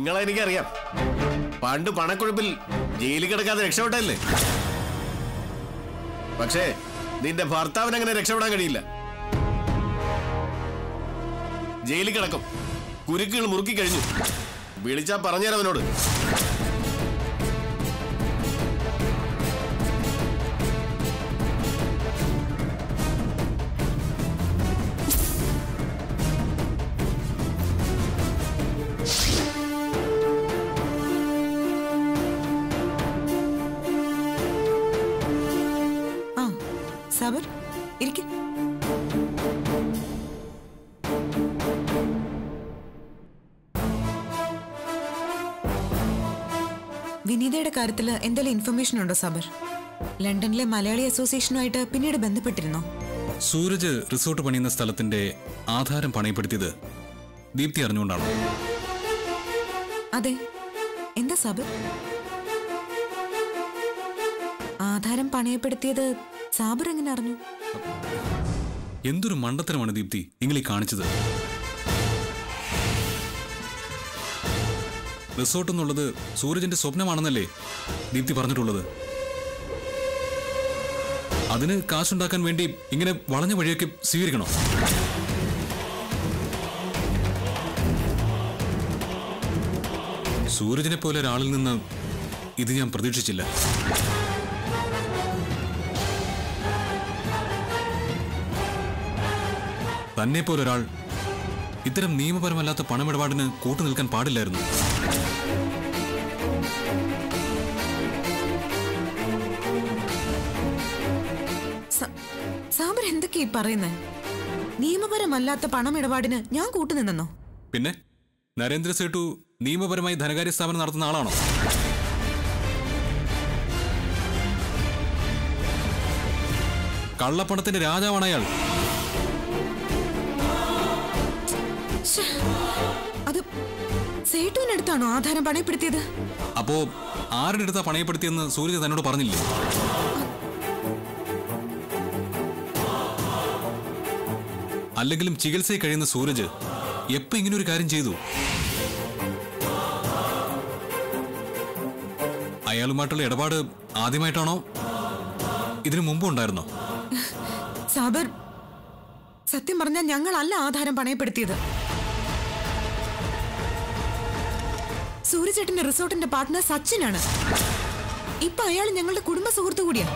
നിങ്ങളെ എനിക്കറിയാം പണ്ട് പണക്കുഴപ്പിൽ ജയിലിൽ കിടക്കാതെ രക്ഷപ്പെട്ടല്ലേ പക്ഷേ നിന്റെ ഭർത്താവിന് അങ്ങനെ രക്ഷപ്പെടാൻ കഴിയില്ല. ജയിലിൽ കിടക്കും. കുരുക്കുകൾ മുറുക്കി കഴിഞ്ഞു. വിളിച്ചാ പറഞ്ഞുതരാം അവനോട്. ഇരിക്കും. വിനീതയുടെ കാര്യത്തിൽ എന്തെങ്കിലും ഇൻഫർമേഷൻ ഉണ്ടോ സബർ? ലണ്ടനിലെ മലയാളി അസോസിയേഷനുമായിട്ട് പിന്നീട് ബന്ധപ്പെട്ടിരുന്നോ? സൂരജ് റിസോർട്ട് പണിയുന്ന സ്ഥലത്തിന്റെ ആധാരം പണയപ്പെടുത്തിയത് ദീപ്തി അറിഞ്ഞുകൊണ്ടാണ്. അതെ. എന്താ സബർ? ആധാരം പണയപ്പെടുത്തിയത് സാബർ എങ്ങനെ അറിഞ്ഞു? എന്തൊരു മണ്ടത്തരമാണ് ദീപ്തി നിങ്ങൾ ഈ കാണിച്ചത്? റിസോർട്ട് എന്നുള്ളത് സൂരജിന്റെ സ്വപ്നമാണെന്നല്ലേ ദീപ്തി പറഞ്ഞിട്ടുള്ളത്? അതിന് കാശുണ്ടാക്കാൻ വേണ്ടി ഇങ്ങനെ വളഞ്ഞ വഴിയൊക്കെ സ്വീകരിക്കണോ? സൂരജിനെ പോലെ ഒരാളിൽ നിന്ന് ഇത് ഞാൻ പ്രതീക്ഷിച്ചില്ല. തന്നെ പോലൊരാൾ ഇത്തരം നിയമപരമല്ലാത്ത പണമിടപാടിന് കൂട്ടു നിൽക്കാൻ പാടില്ലായിരുന്നു. എന്തൊക്കെയാ പറയുന്നത് നിയമപരമല്ലാത്ത പണമിടപാടിന് ഞാൻ കൂട്ടുനിന്നോ പിന്നെ? നരേന്ദ്ര സേട്ടു നിയമപരമായി ധനകാര്യ സ്ഥാപനം നടത്തുന്ന ആളാണോ? കള്ളപ്പണത്തിന്റെ രാജാവാണ് അയാൾ. അത് സേട്ടുവിനടുത്താണോ ആധാരം പണയപ്പെടുത്തിയത്? അപ്പോ ആരുടെ അടുത്താ പണയപ്പെടുത്തിയെന്ന് സൂര്യ തന്നോട് പറഞ്ഞില്ലേ? അല്ലെങ്കിലും ചികിത്സയിൽ കഴിയുന്ന സൂരജ് എപ്പോ ഇങ്ങനെ ഒരു കാര്യം ചെയ്തു? അയാളുമായിട്ടുള്ള ഇടപാട് ആദ്യമായിട്ടാണോ? ഇതിനു മുമ്പ് ഉണ്ടായിരുന്നോ? സാബർ സത്യം പറഞ്ഞാൽ ഞങ്ങളല്ല ആധാരം പണയപ്പെടുത്തിയത്. സൂര്യചേട്ടന്റെ റിസോർട്ടിന്റെ പാർട്ട്ണർ സച്ചിനാണ്. ഇപ്പൊ അയാൾ ഞങ്ങളുടെ കുടുംബ സുഹൃത്തു കൂടിയാ.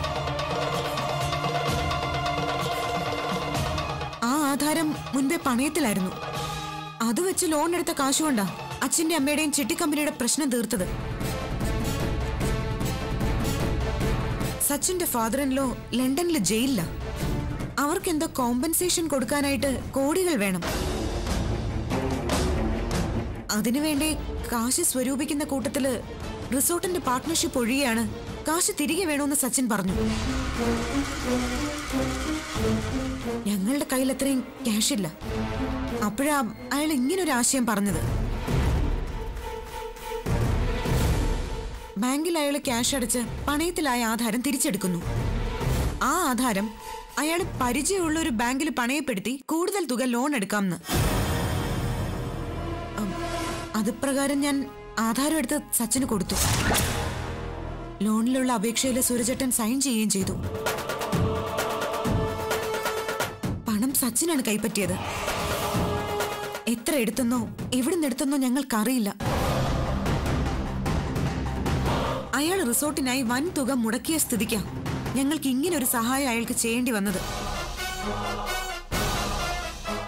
ആ ആധാരം മുൻപേ പണയത്തിലായിരുന്നു. അത് വെച്ച് ലോൺ എടുത്ത കാശുകൊണ്ടാ അച്ഛന്റെ അമ്മയുടെയും ചിട്ടിക്കമ്പനിയുടെ പ്രശ്നം തീർത്തത്. സച്ചിന്റെ ഫാദർ ഇൻ ലോ ലണ്ടനിലെ ജയിലില. അവർക്ക് എന്തോ കോമ്പൻസേഷൻ കൊടുക്കാനായിട്ട് കോടികൾ വേണം. അതിനുവേണ്ടി കാശ് സ്വരൂപിക്കുന്ന കൂട്ടത്തിൽ റിസോർട്ടിന്റെ പാർട്ട്ണർഷിപ്പ് ഒഴിയാണ് കാശ് തിരികെ വേണമെന്ന് സച്ചിൻ പറഞ്ഞു. ഞങ്ങളുടെ കയ്യിൽ അത്രയും ക്യാഷ് ഇല്ല. അപ്പോഴാ അയാൾ ഇങ്ങനൊരു ആശയം പറഞ്ഞത്. ബാങ്കിൽ അയാൾ ക്യാഷ് അടച്ച് പണയത്തിലായ ആധാരം തിരിച്ചെടുക്കുന്നു. ആ ആധാരം അയാൾ പരിചയമുള്ള ഒരു ബാങ്കിൽ പണയപ്പെടുത്തി കൂടുതൽ തുക ലോൺ എടുക്കാമെന്ന്. അത് പ്രകാരം ഞാൻ ആധാരം എടുത്ത് സച്ചിന് കൊടുത്തു. ലോണിലുള്ള അപേക്ഷയിലെ സൂരജട്ടൻ സൈൻ ചെയ്യുകയും ചെയ്തു. പണം സച്ചിനാണ് കൈപ്പറ്റിയത്. എത്ര എടുത്തെന്നോ എവിടുന്ന് എടുത്തെന്നോ ഞങ്ങൾക്കറിയില്ല. അയാൾ റിസോർട്ടിനായി വൻ തുക മുടക്കിയ സ്ഥിതിക്കാ ഞങ്ങൾക്ക് ഇങ്ങനെ ഒരു സഹായം അയാൾക്ക് ചെയ്യേണ്ടി വന്നത്.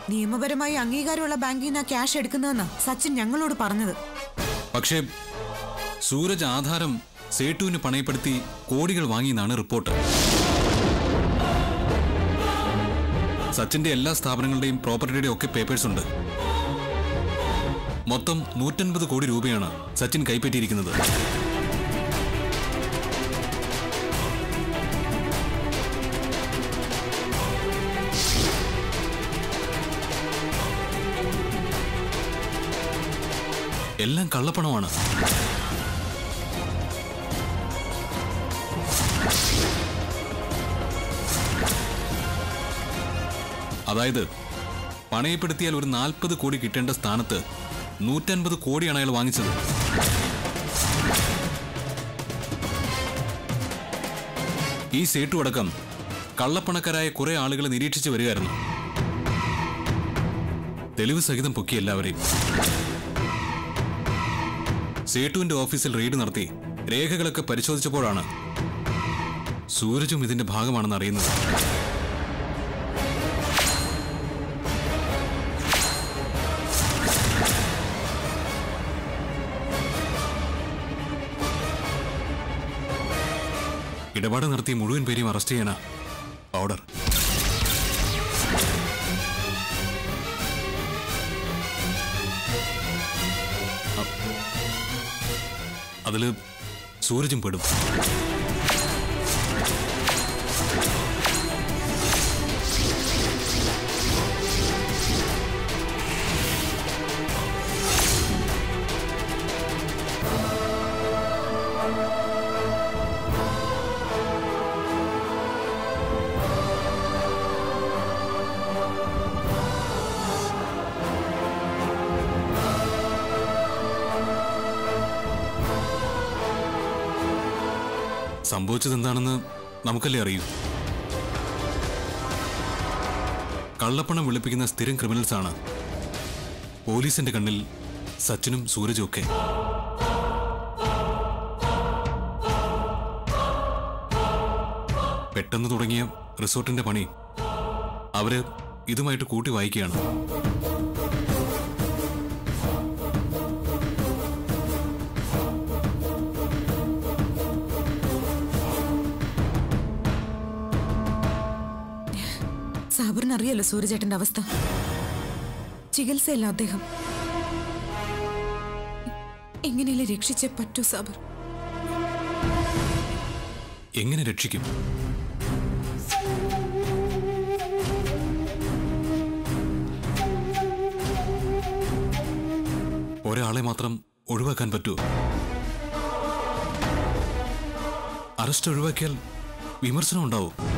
നിയമപരമായി അംഗീകാരമുള്ള ബാങ്കിൽ നിന്ന് ക്യാഷ് എടുക്കുന്നതെന്നാ സച്ചിൻ ഞങ്ങളോട് പറഞ്ഞത്. പക്ഷേ സൂരജ് ആധാരം സേട്ടുവിന് പണയപ്പെടുത്തി കോടികൾ വാങ്ങിയെന്നാണ് റിപ്പോർട്ട്. സച്ചിന്റെ എല്ലാ സ്ഥാപനങ്ങളുടെയും പ്രോപ്പർട്ടിയുടെയും ഒക്കെ പേപ്പേഴ്സ് ഉണ്ട്. മൊത്തം നൂറ്റൻപത് കോടി രൂപയാണ് സച്ചിൻ കൈപ്പറ്റിയിരിക്കുന്നത്. എല്ലാം കള്ളപ്പണമാണ്. അതായത് പണയപ്പെടുത്തിയാൽ ഒരു നാൽപ്പത് കോടി കിട്ടേണ്ട സ്ഥാനത്ത് നൂറ്റൻപത് കോടിയാണ് അയാൾ വാങ്ങിച്ചത്. ഈ സേട്ടു അടക്കം കള്ളപ്പണക്കാരായ കുറെ ആളുകളെ നിരീക്ഷിച്ചു വരികയായിരുന്നു. തെളിവ് സഹിതം പൊക്കി എല്ലാവരെയും. സേട്ടുവിന്റെ ഓഫീസിൽ റെയ്ഡ് നടത്തി. രേഖകളൊക്കെ പരിശോധിച്ചപ്പോഴാണ് സൂരജും ഇതിന്റെ ഭാഗമാണെന്ന് അറിയുന്നത്. ഇടപാട് നടത്തിയ മുഴുവൻ പേരെയും അറസ്റ്റ് ചെയ്യാനാ ഓർഡർ. അതിൽ സൂരജും പെടും. സംഭവിച്ചത് എന്താണെന്ന് നമുക്കല്ലേ അറിയൂ? കള്ളപ്പണം വെളുപ്പിക്കുന്ന സ്ഥിരം ക്രിമിനൽസ് ആണ് പോലീസിന്റെ കണ്ണിൽ സച്ചിനും സൂരജും ഒക്കെ. പെട്ടെന്ന് തുടങ്ങിയ റിസോർട്ടിന്റെ പണി അവർ ഇതുമായിട്ട് കൂട്ടി വായിക്കുകയാണ്. അറിയാലോ സൂര്യചേട്ടന്റെ അവസ്ഥ. ചികിത്സയല്ല അദ്ദേഹം. എങ്ങനെയല്ലേ രക്ഷിച്ചേ പറ്റൂ സാബർ? എങ്ങനെ രക്ഷിക്കും? ഒരാളെ മാത്രം ഒഴിവാക്കാൻ പറ്റുമോ അറസ്റ്റ് ഒഴിവാക്കിയാൽ വിമർശനം ഉണ്ടാവും.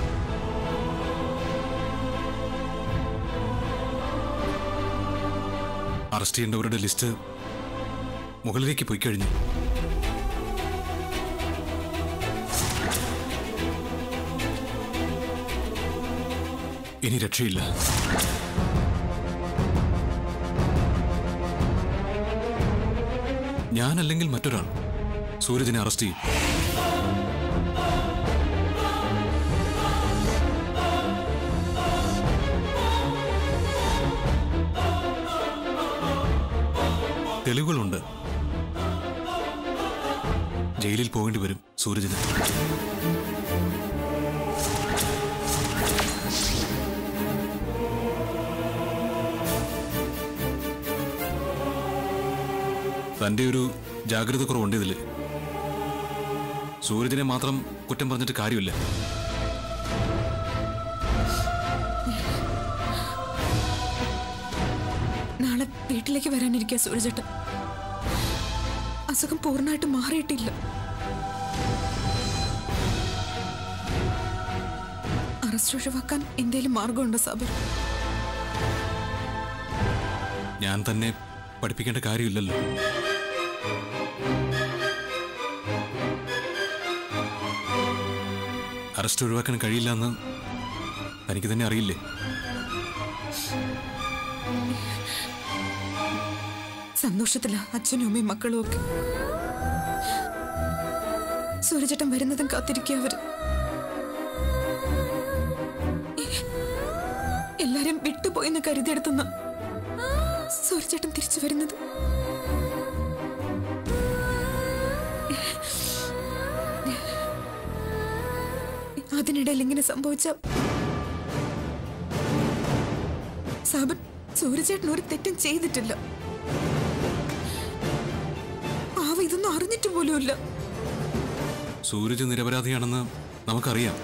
അറസ്റ്റ് ചെയ്യേണ്ടവരുടെ ലിസ്റ്റ് മുകളിലേക്ക് പോയി കഴിഞ്ഞു. ഇനി രക്ഷയില്ല. ഞാനല്ലെങ്കിൽ മറ്റൊരാൾ സൂരജിനെ അറസ്റ്റ് ചെയ്യും. തെളിവുകളുണ്ട്. ജയിലിൽ പോകേണ്ടി വരും സൂരജിന്. തന്റെ ഒരു ജാഗ്രത കുറവുണ്ട് ഇതിൽ. സൂരജിനെ മാത്രം കുറ്റം പറഞ്ഞിട്ട് കാര്യമില്ല. നാളെ വീട്ടിലേക്ക് വരാനിരിക്കുക സൂര്യചേട്ടൻ അസുഖം പൂർണമായിട്ട് മാറിയിട്ടില്ല. അറസ്റ്റ് ഒഴിവാക്കാൻ എന്തേലും മാർഗമുണ്ടോ സാബർ? ഞാൻ തന്നെ പഠിപ്പിക്കേണ്ട കാര്യമില്ലല്ലോ. അറസ്റ്റ് ഒഴിവാക്കാൻ കഴിയില്ല എന്ന് തനിക്ക് തന്നെ അറിയില്ലേ? സന്തോഷത്തില അച്ഛനും അമ്മയും മക്കളും ഒക്കെ. സൂര്യചട്ടം വരുന്നതും കാത്തിരിക്കുക അവർ. എല്ലാരും വിട്ടുപോയെന്ന് കരുതിയെടുത്തുന്ന സൂര്യചേട്ടൻ തിരിച്ചു വരുന്നത്. അതിനിടയിൽ ഇങ്ങനെ സംഭവിച്ച സാബൻ സൂര്യചേട്ടൻ ഒരു തെറ്റും ചെയ്തിട്ടില്ല. അറിഞ്ഞിട്ട് പോലുമില്ല. സൂരജ് നിരപരാധിയാണെന്ന് നമുക്കറിയാം.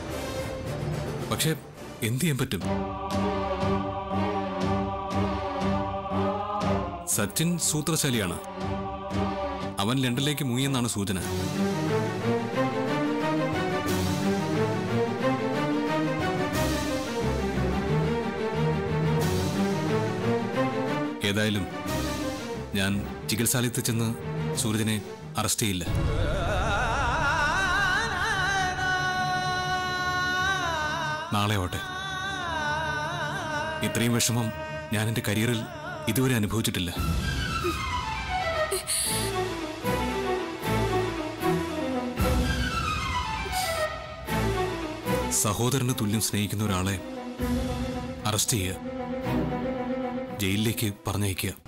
പക്ഷെ എന്ത് ചെയ്യാൻ പറ്റും? സച്ചിൻ സൂത്രശാലിയാണ്. അവൻ ലണ്ടനിലേക്ക് മുങ്ങിയെന്നാണ് സൂചന. ഏതായാലും ഞാൻ ചികിത്സാലയത്തിൽ ചെന്ന് സൂരജിനെ അറസ്റ്റ് ചെയ്യില്ല. നാളെ ഓട്ടെ ഇത്രയും വിഷമം ഞാൻ എന്റെ കരിയറിൽ ഇതുവരെ അനുഭവിച്ചിട്ടില്ല. സഹോദരന് തുല്യം സ്നേഹിക്കുന്ന ഒരാളെ അറസ്റ്റ് ചെയ്യുക. ജയിലിലേക്ക് പറഞ്ഞയക്കുക.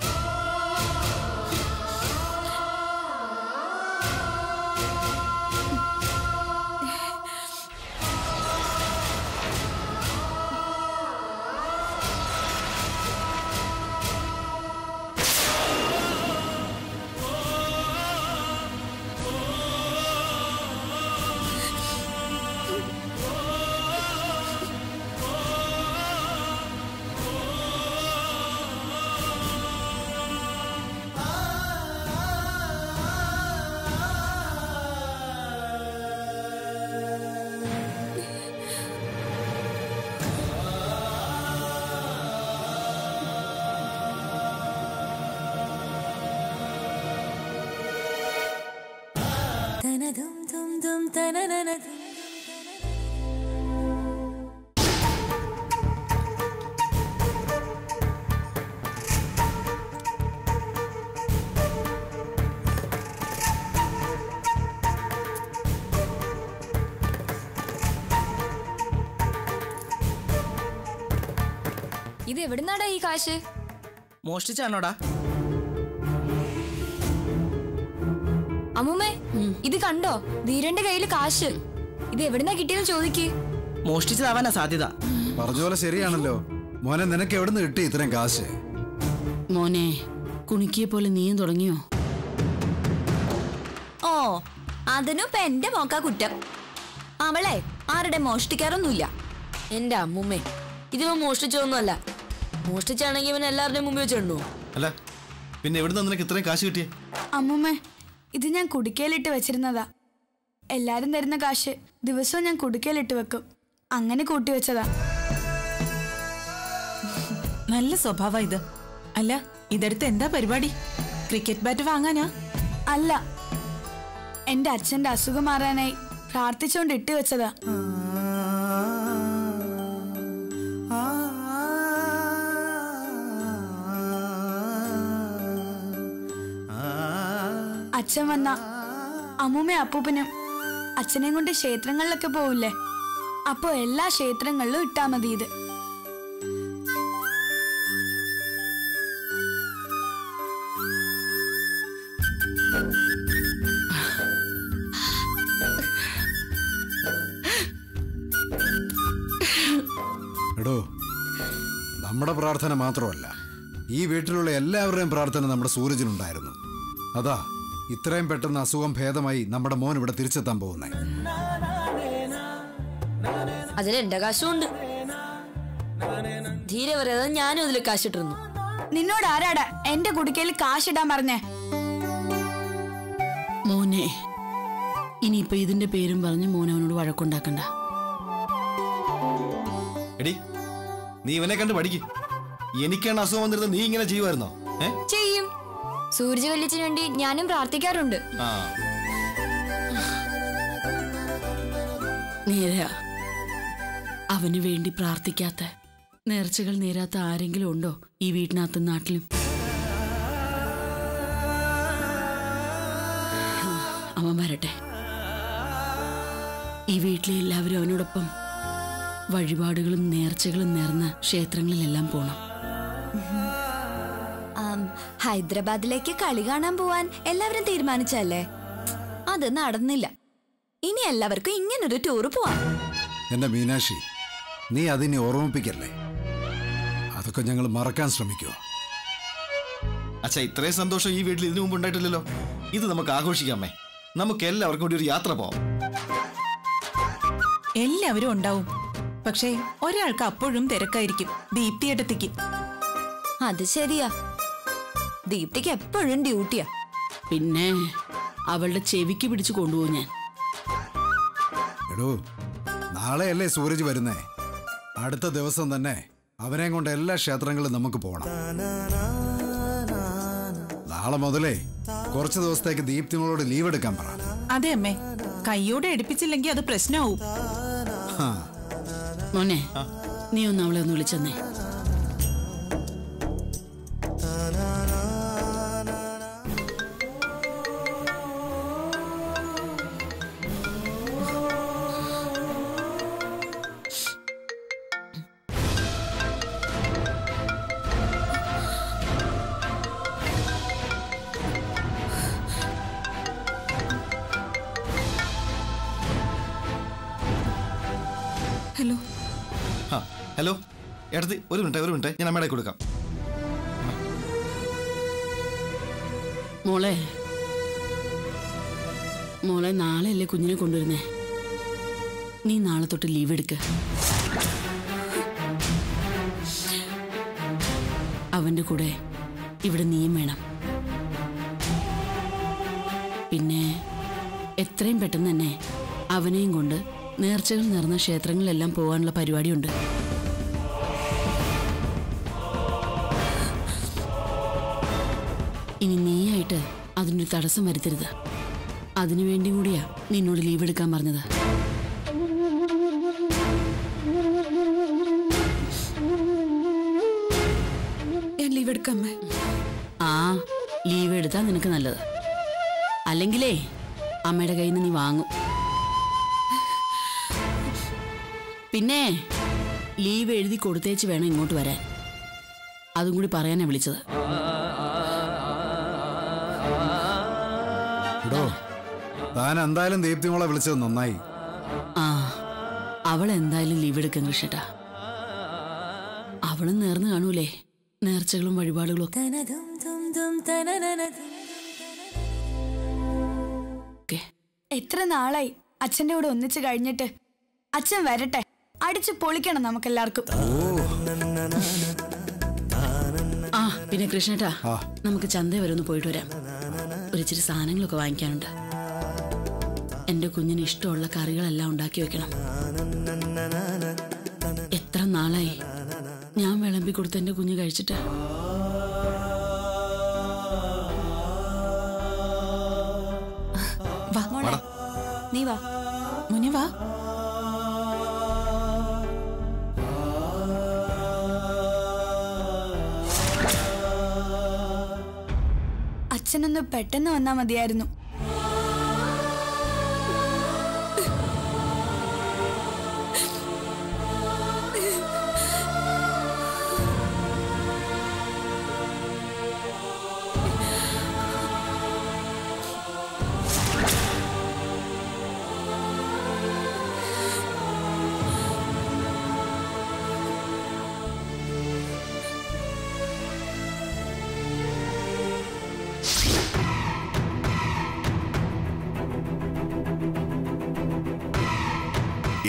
ഇത് എവിടുന്നാടാ ഈ കാശ് മോഷ്ടിച്ചാണോടാ ഇത് കണ്ടോ? ധീരന്റെ കയ്യിൽ കാശ്. ഇത് എവിടുന്നാ കിട്ടിയെന്ന് ചോദിക്ക്. മോഷ്ടിച്ചതാവാനാ സാധ്യത. പറഞ്ഞ പോലെ ശരിയാണല്ലോ. മോനെ നിനക്ക് എവിടുന്ന് കിട്ടി ഇത്രയും കാശ്? മോനെ കുണിക്കിയെ പോലെ നീയും തുടങ്ങിയോ? ഓ അതിനും ഇപ്പൊ എന്റെ മോക്കാ കുറ്റം. അവളെ ആരുടെ മോഷ്ടിക്കാറൊന്നുമില്ല. എന്റെ അമ്മുമ്മേ ഇതിവ മോഷ്ടിച്ചോന്നല്ല മോഷ്ടിച്ചാണെങ്കിൽ ഇവൻ എല്ലാവരുടെയും മുമ്പിൽ വെച്ചിട്ടുണ്ടോ അല്ല പിന്നെ എവിടുന്ന് നിനക്ക് ഇത്രയും കാശ് കിട്ടിയേ? അമ്മൂമ്മ ഇത് ഞാൻ കുടുക്കയിലിട്ട് വെച്ചിരുന്നതാ. എല്ലാരും തരുന്ന കാശ് ദിവസവും ഞാൻ കുടുക്കയിലിട്ട് വെക്കും. അങ്ങനെ കൂട്ടി വെച്ചതാ. നല്ല സ്വഭാവ ഇത്. അല്ല ഇതെടുത്ത് എന്താ പരിപാടി? ക്രിക്കറ്റ് ബാറ്റ് വാങ്ങാനാ? അല്ല എന്റെ അച്ഛന്റെ അസുഖം മാറാനായി പ്രാർത്ഥിച്ചുകൊണ്ട് ഇട്ട് വെച്ചതാ. അച്ഛൻ വന്ന അമ്മൂമ്മ അപ്പൂപ്പനും അച്ഛനെയും കൊണ്ട് ക്ഷേത്രങ്ങളിലൊക്കെ പോവില്ലേ? അപ്പോ എല്ലാ ക്ഷേത്രങ്ങളിലും ഇട്ടാ മതി ഇത്. എടോ നമ്മുടെ പ്രാർത്ഥന മാത്രമല്ല ഈ വീട്ടിലുള്ള എല്ലാവരുടെയും പ്രാർത്ഥന നമ്മുടെ സൂരജിനുണ്ടായിരുന്നു. അതാ ഇത്രയും പെട്ടെന്ന് അസുഖം ഭേദമായി നമ്മുടെ മോൻ ഇവിടെ തിരിച്ചെത്താൻ പോകുന്നേ. അതിൽ എന്റെ കാശും ഉണ്ട് ധീരെ പറയാതെ ഞാനും അതിൽ കാശിട്ടിരുന്നു. നിന്നോട് ആരാടാ എന്റെ കുടുക്കയിൽ കാശിടാൻ പറഞ്ഞേ? മോനെ ഇനിയിപ്പൊ ഇതിന്റെ പേരും പറഞ്ഞ് മോനെ അവനോട് വഴക്കുണ്ടാക്കണ്ട. എടി നീ ഇവനെ കണ്ട് പഠിക്ക്. എനിക്കാണ് അസുഖം വന്നിരുന്നത് നീ ഇങ്ങനെ ചെയ്യുമായിരുന്നോ? ഏ? ചെയ്യും. സൂരജ് വല്യച്ചിന് വേണ്ടി ഞാനും പ്രാർത്ഥിക്കാറുണ്ട്. നേരാ അവന് വേണ്ടി പ്രാർത്ഥിക്കാത്ത നേർച്ചകൾ നേരാത്ത ആരെങ്കിലും ഉണ്ടോ ഈ വീട്ടിനകത്തും നാട്ടിലും? അവൻ വരട്ടെ. ഈ വീട്ടിലെ എല്ലാവരും അവനോടൊപ്പം വഴിപാടുകളും നേർച്ചകളും നേർന്ന ക്ഷേത്രങ്ങളിലെല്ലാം പോണം. ഹൈദരാബാദിലേക്ക് കളി കാണാൻ പോവാൻ എല്ലാവരും തീരുമാനിച്ചല്ലേ അത് നടന്നില്ല. ഇനി എല്ലാവർക്കും ഇങ്ങനൊരു ടൂർ പോവാം. എന്റെ മീനാക്ഷി നീ അതിനെ ഓർമ്മിപ്പിക്കല്ലേ? അതൊക്കെ ഞങ്ങൾ മറക്കാൻ ശ്രമിക്കുക അച്ഛാ ഇത്രയും സന്തോഷം ഈ വീട്ടിൽ ഇതിനു മുമ്പ് ഉണ്ടായിട്ടില്ലല്ലോ. ഇത് നമുക്ക് ആഘോഷിക്കാമേ. നമുക്ക് എല്ലാവർക്കും കൂടി ഒരു യാത്ര പോവാം. എല്ലാവരും ഉണ്ടാവും. പക്ഷേ ഒരാൾക്ക് അപ്പോഴും തിരക്കായിരിക്കും ദീപ്തിയെടുത്തേക്ക് അത് ശരിയാ. ദീപ്തിക്ക് എപ്പോഴും ഡ്യൂട്ടിയാ. പിന്നെ അവളുടെ ചെവിക്ക് പിടിച്ചു കൊണ്ടുപോകും ഞാൻ. എടോ നാളെയല്ലേ സൂരജ് വരുന്നേ? അടുത്ത ദിവസം തന്നെ അവനെ കൊണ്ട് എല്ലാ ക്ഷേത്രങ്ങളും നമുക്ക് പോകണം നാളെ മുതലേ കുറച്ച് ദിവസത്തേക്ക് ദീപ്തിമോളോട് ലീവ് എടുക്കാൻ പറ. അതെ അമ്മേ കയ്യോടെ എടുപ്പിച്ചില്ലെങ്കിൽ അത് പ്രശ്നമാവും. മോനെ നീ ഒന്ന് അവളെ ഒന്ന് വിളിച്ചെന്നേ. എടുത്ത് ഒരു മിനിറ്റ് ഒരു മിനിറ്റ്. ഞാൻ അമ്മയുടെ കൊടുക്കാം. മോളെ. മോളെ നാളെ അല്ലേ കുഞ്ഞിനെ കൊണ്ടുവരുന്നേ? നീ നാളെ തൊട്ട് ലീവ് എടുക്ക. അവന്റെ കൂടെ ഇവിടെ നീയും വേണം. പിന്നെ എത്രയും പെട്ടെന്ന് തന്നെ അവനെയും കൊണ്ട് നേർച്ചകൾ നിറഞ്ഞ ക്ഷേത്രങ്ങളിലെല്ലാം പോകാനുള്ള പരിപാടിയുണ്ട്. ഇനി നീയായിട്ട് അതിനൊരു തടസ്സം വരുത്തരുത്. അതിനു വേണ്ടി കൂടിയാ നിന്നോട് ലീവ് എടുക്കാൻ പറഞ്ഞത്. ഞാൻ ലീവ് എടുക്കാം ആ ലീവ് എടുത്താ നിനക്ക് നല്ലത്. അല്ലെങ്കിലേ അമ്മയുടെ കയ്യിൽ നിന്ന് നീ വാങ്ങും. പിന്നെ ലീവ് എഴുതി കൊടുത്തേച്ച് വേണം ഇങ്ങോട്ട് വരാൻ. അതും കൂടി പറയാനാണ് വിളിച്ചത്. എടോ താൻ എന്തായാലും ദീപ്തിമോളെ വിളിച്ചത് നന്നായി. ആ അവൾ എന്തായാലും ലീവ് എടുക്കാൻ കൃഷിട്ടാ അവളും നേർന്ന് കാണൂലേ നേർച്ചകളും വഴിപാടുകളും ഒക്കെ. എത്ര നാളായി അച്ഛന്റെ കൂടെ ഒന്നിച്ച് കഴിഞ്ഞിട്ട്? അച്ഛൻ വരട്ടെ അടിച്ചു പൊളിക്കണം നമുക്കെല്ലാവർക്കും. ആ പിന്നെ കൃഷ്ണേട്ടാ നമുക്ക് ചന്ത വരെ ഒന്ന് പോയിട്ട് വരാം. ഒരു ഇച്ചിരി സാധനങ്ങളൊക്കെ വാങ്ങിക്കാനുണ്ട്. എന്റെ കുഞ്ഞിന് ഇഷ്ടമുള്ള കറികളെല്ലാം ഉണ്ടാക്കി വെക്കണം. എത്ര നാളായി? ഞാൻ വിളമ്പി കൊടുത്ത എന്റെ കുഞ്ഞ് കഴിച്ചിട്ട്. വാ. നീ വാ. മുനി വാ. അച്ഛനൊന്ന് പെട്ടെന്ന് വന്നാൽ മതിയായിരുന്നു.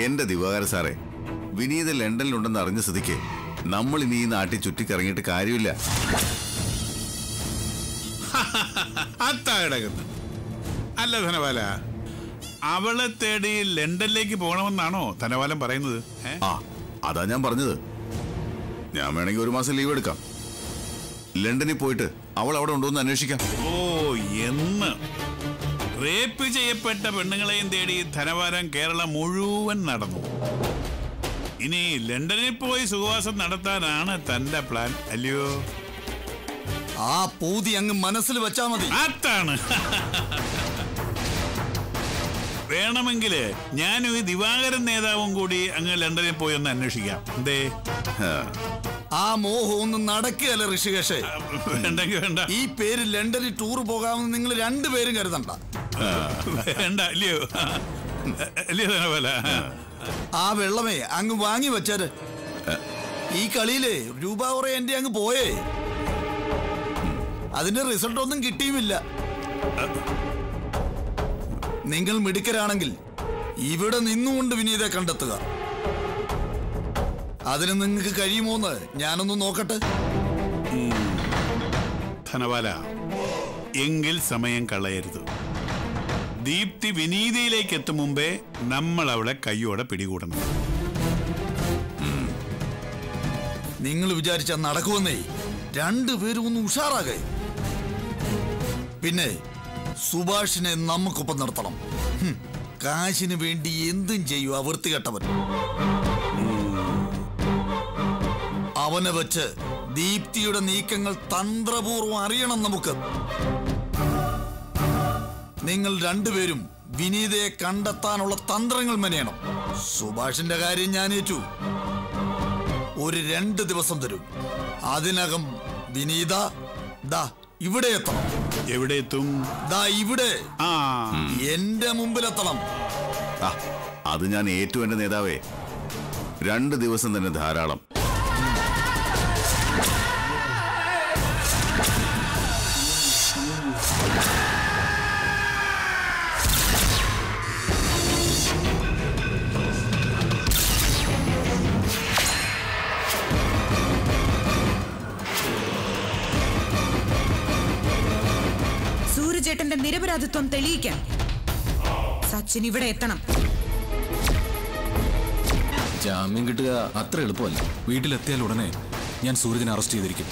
എന്റെ ദിവാകര സാറേ വിനീത ലണ്ടനിലുണ്ടെന്ന് അറിഞ്ഞ സ്ഥിതിക്ക് നമ്മൾ ഇനി ഈ നാട്ടിൽ ചുറ്റിക്കറങ്ങിയിട്ട് കാര്യമില്ല. അത്താഴകുന്നു അല്ല ധനവാല അവളെ തേടി ലണ്ടനിലേക്ക് പോകണമെന്നാണോ ധനവാലം പറയുന്നത്? ആ അതാ ഞാൻ പറഞ്ഞത്. ഞാൻ വേണമെങ്കിൽ ഒരു മാസം ലീവ് എടുക്കാം. ലണ്ടനിൽ പോയിട്ട് അവൾ അവിടെ ഉണ്ടോ എന്ന് അന്വേഷിക്കാം. ഓ എന്ന്. റേപ്പ് ചെയ്യപ്പെട്ട പെണ്ണുങ്ങളെയും തേടി ധനവാരം കേരളം മുഴുവൻ നടന്നു. ഇനി ലണ്ടനിൽ പോയി സുഖവാസം നടത്താനാണ് തന്റെ പ്ലാൻ അല്ലയോ? ആ പൂതി അങ്ങ് മനസ്സിൽ വെച്ചാ മതി. അതാണ്. വേണമെങ്കിൽ ഞാനും ഈ ദിവാകരൻ നേതാവും കൂടി അങ്ങ് ലണ്ടനിൽ പോയി ഒന്ന് അന്വേഷിക്കാം. എന്തേ? ആ മോഹം ഒന്നും നടക്കുകയല്ല ഋഷികേഷേ വേണ്ടെങ്കിൽ വേണ്ട. ഈ പേര് ലണ്ടനിൽ ടൂർ പോകാമെന്ന് നിങ്ങൾ രണ്ടുപേരും കരുതണ്ട. വേണ്ട അല്ലയോ അല്ലയോ ധനപാല ആ വെള്ളമേ അങ്ങ് വാങ്ങി വെച്ചാര്. ഈ കളിയിലേ രൂപ കുറെ എന്റെ അങ്ങ് പോയേ. അതിന്റെ റിസൾട്ട് ഒന്നും കിട്ടിയുമില്ല. നിങ്ങൾ മിടുക്കരാണെങ്കിൽ ഇവിടെ നിന്നുകൊണ്ട് വിനീതെ കണ്ടെത്തുക. അതിന് നിങ്ങൾക്ക് കഴിയുമോന്ന് ഞാനൊന്ന് നോക്കട്ടെ. ധനവാല എങ്കിൽ സമയം കളയരുത്. ദീപ്തി വിനീതിയിലേക്ക് എത്തും മുമ്പേ നമ്മൾ അവളെ കയ്യോടെ പിടികൂടണം. നിങ്ങൾ വിചാരിച്ച നടക്കുമെന്നേ. രണ്ടുപേരും ഒന്ന് ഉഷാറാകേ. പിന്നെ സുഭാഷിനെ നമുക്കൊപ്പം നടത്തണം കാശിന് വേണ്ടി എന്തും ചെയ്യും ആ വൃത്തികെട്ടവൻ. അവനെ വെച്ച് ദീപ്തിയുടെ നീക്കങ്ങൾ തന്ത്രപൂർവം അറിയണം നമുക്ക്. നിങ്ങൾ രണ്ടുപേരും വിനീതയെ കണ്ടെത്താനുള്ള തന്ത്രങ്ങൾ മെനയണം. സുഭാഷിന്റെ കാര്യം ഞാൻ ഏറ്റു. ഒരു രണ്ട് ദിവസം തരും. അതിനകം വിനീത ദാ ഇവിടെ എത്തണം. എവിടെ എത്തും? ദാ ഇവിടെ. ആ. എന്റെ മുമ്പിലെത്തണം. എത്തണം അത് ഞാൻ ഏറ്റു എന്റെ നേതാവേ. രണ്ട് ദിവസം തന്നെ ധാരാളം. നിരപരാധിത്വം തെളിയിക്കാൻ. സച്ചിൻ ഇവിടെ എത്തണം. ജാമ്യം കിട്ടുക അത്ര എളുപ്പമല്ല? വീട്ടിലെത്തിയാൽ ഉടനെ ഞാൻ സൂര്യനെ അറസ്റ്റ് ചെയ്തിരിക്കും.